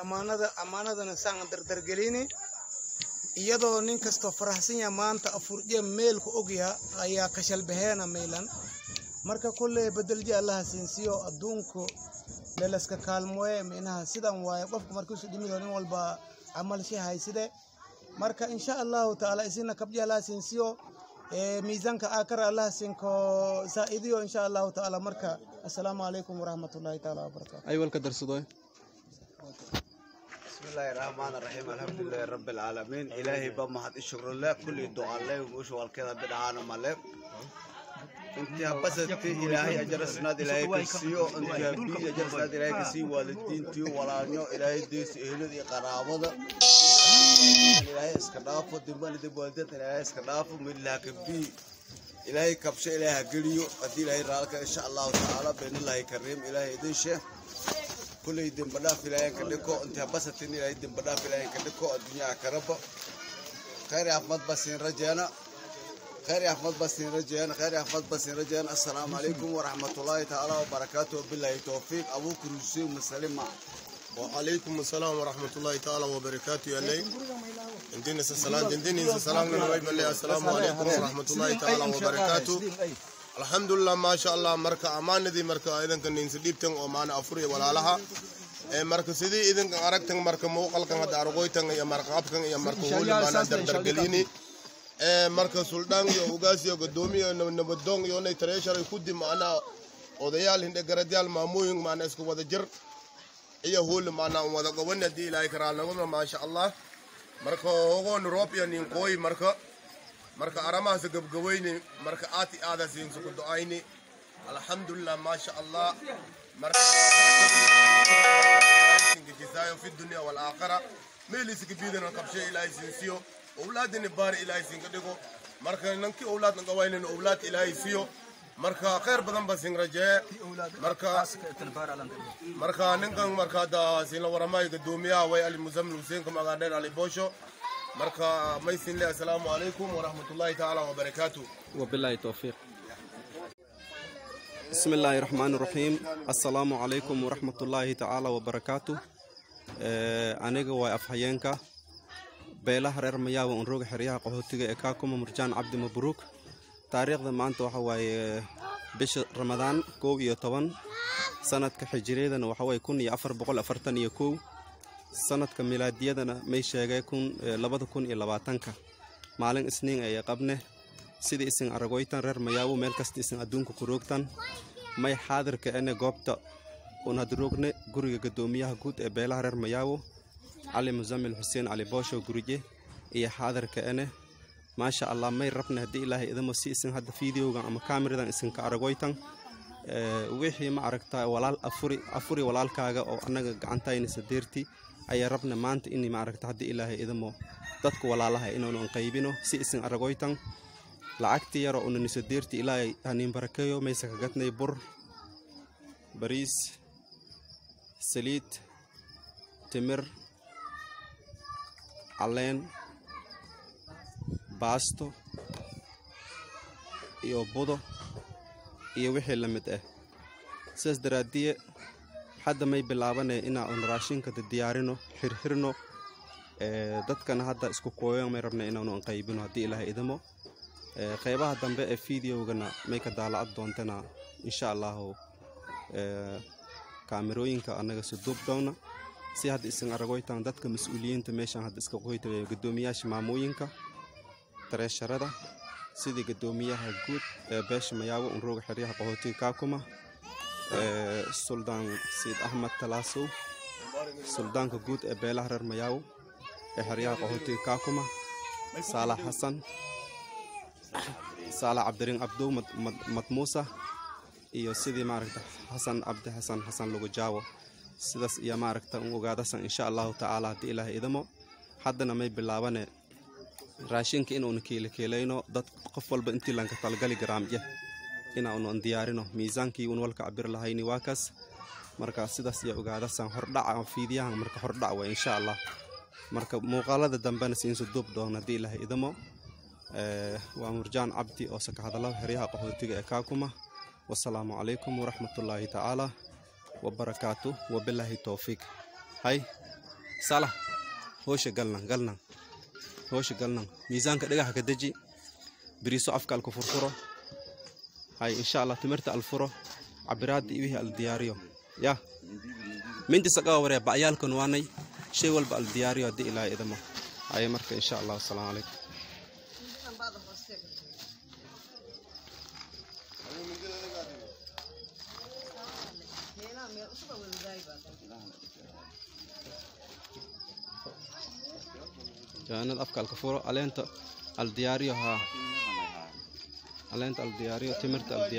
amaanada amaanadana saan dardargelini iyadoo nin kastoo faraxsan yaha maanta afurje meelku ogyaha ayaa kashalbaheena meelan. Marka kolley bedelji allaha siinsiyo adduunku lelaska kaalmoye minaha sidan waaye qofku markiisu dhimido nin walba camal hayside. Marka insha allahu taala isina kabji allaha siinsiyo miisaanka aakara allaha siinko zaa'idiyo insha allahu taala. Marka assalaamu calaykum waraxmatullahi taala wabarakaatu ay walka darsadoy بسم الله الرحمن الرحيم. الحمد لله رب العالمين. إلهي بمهد الشكر لله كل دعاء الله ومش والكذا بدعانا مالك أنت بسطتي إلهي أجر سناد إلهي كسيو. أنت بي أجر سناد إلهي كسيو. والدين تيو ولا نيو إلهي ديس إهلو دي قرابة. إلهي اسكنافو دمان دي بولدت. إلهي اسكنافو من الله كبي. إلهي كبش إلهي قليو أدي إلهي رالك إن شاء الله تعالى بين الله كريم إلهي ديشه. كل دين بدا في لاين كدكو انت بس تني لاين دين بدا في لاين كدكو الدنيا كرب. خير يا أحمد بس رجعنا خير يا أحمد بس رجعنا خير يا أحمد بس رجعنا السلام عليكم ورحمة الله تعالى وبركاته. بالله توفيق أبو كروسي مسلم وعليكم السلام ورحمة الله تعالى وبركاته يا لي عندنا السلام عندنا السلام عليكم ورحمة الله تعالى وبركاته. alxamdulilah maasha allah marka ammaanadii marka idankan ninsidhiibtan oo maana afuriya walaalaha. Marka sidii idinkan aragtan marka muuqalkan hadda argoytan iyo marqaabkan iyo marka hooli maana dardargelini marka suldaan iyo ugaas iyo godoomiya nabadoon iyo nay kudi maanaa odayaal hindhegaradyaal maamooyin maanaa isku wada jir. Iyo hooli maanaa wada goban haddii ilaahay karaalnabada maasha allah marka hogoon roob iyo ninkooyi marka مرك أرامه زقب جويني مرك آتي هذا زين سكنت عيني الحمد لله ما شاء الله مرك في الدنيا والآخرة ميلي سك في دنا كبشة إلى زينسيو أولاد نبار إلى زين كديكو مرك ننكي أولاد نقوين أولاد إلى زينسيو مرك خير بدن بسنج رجاء مرك مرك ننكم مرك دا زين ورماي قدوميا ويا المزمل زينكم على دير على بوشو marka maysinle assalaamu calaykum waraxmatullaahi tacaala wabarakaatu wabilaahi towfiiq bismi illaahi raxmaani raxiim assalaamu calaykum waraxmatullaahi tacaala wabarakaatu eh, aniga waa afhayeenka beelaha reer mayaawa un xeryaha qaxootiga ee kaakuma murjaan cabdi mabruug taariikhda maanta waxa waaye eh, bisha ramadaan koow iyo toban sanadka xijiriyadana waxawaaye kun iyo afar boqol afartan iyo koow sanadka milaadiyadana may sheegay kun labada kun iyo labaatanka. Maalin isniin ayay qabne sidii isin aragoytan reer mayaawo meel kasta isin adduunka ku roogtan. May xaadirka ene goobta un hadroogne guriga gadoomiyaha guud ee beelaha reer mayaawo cali musamil xuseen cali boosho gurije iyo xaadirka ene. Maasha allah may rabne haddii ilaahay idamo si isin hadda fideogan ama kameradan isinka aragoytan. Wixii ma aragtaa walaal afuri walaalkaaga oo annaga gacantayna sadeerti ayaa rabna maanta ini ma aragta haddii ilaahay idamo dadku walaalaha inaanu qaybino si isin aragoytan lacagti yaroo unaniso deerti ilaahay haniin barakeeyo maysa ka gadnay bur bariis saliid timir caleen baasto iyo budo iyo wixii la mid ah sidaas daraadiye hadda may bilaabanaya inaa un raashinka diyaarino xirxirno dadkana hadda isku kooyan may rabna inaanu qaybino haddii ilaahay idamo qeybaha dambe ee fideogana may ka daalacad doontana insha allahu kaamerooyinka annaga suduub doona. Si hadda isin aragoytan dadka mas'uuliyiinta meeshaan hadda iska qoyta gadoomiyaasha maamooyinka dareesharada sidii gadoomiyaha guud ee beesha mayaawo unrooga xeryaha qaxootiga kaakuma suldaan siid axmed talaasow suldaanka guud ee beelaha reer mayaawo ee xeryaha qaxootiga kaakuma saalax xasan saalax cabdiriin cabdow mad muusa iyo sidii maaragta xasan cabdi xasan xasan lagu jaawo. Sidaas iyo maaragta un ogaadasan insha allahu tacaala haddii ilaahay idamo haddana may bilaabane raashinka inuuna keelakeelayno dad qof walba intii lanka talgali garaamje inaunan diyaarino miisaankii un walka cabir lahayni waa kaas marka sidaas iyo ogaadasan hordhaca fiidiyahan marka hordhac wa insha allah. Marka muuqaalada dambena siinsu duub doon haddii ilaahay idamo. Waa murjaan cabdi oo saka hadallo heryaha qaxootiga ee kaakuma. Wasalaamu calaykum waraxmatullaahi tacaala wabarakaatu wabilaahi towfiiq hay salah hoosha galnan galnan hoosha galnan miisaanka dhagaxa ka deji. Biriiso afka alku furfuro hay insha allah timirta alfuro. Cabiraadda iyo wixii al diyaariyo yah minti saqaa waree waanay shay walba al diyaariyo haddii ilaahay idamo. Haye marka insha allah asalaamu calaykum jaanad afka furo caleenta al haa caleenta al diyaariyo timirta al